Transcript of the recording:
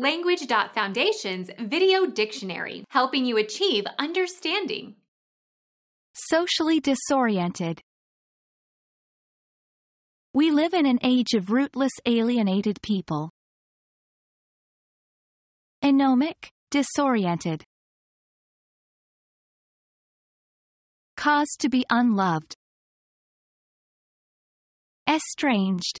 Language.Foundation's Video Dictionary, helping you achieve understanding. Socially disoriented. We live in an age of rootless alienated people. Anomic, disoriented. Cause to be unloved. Estranged.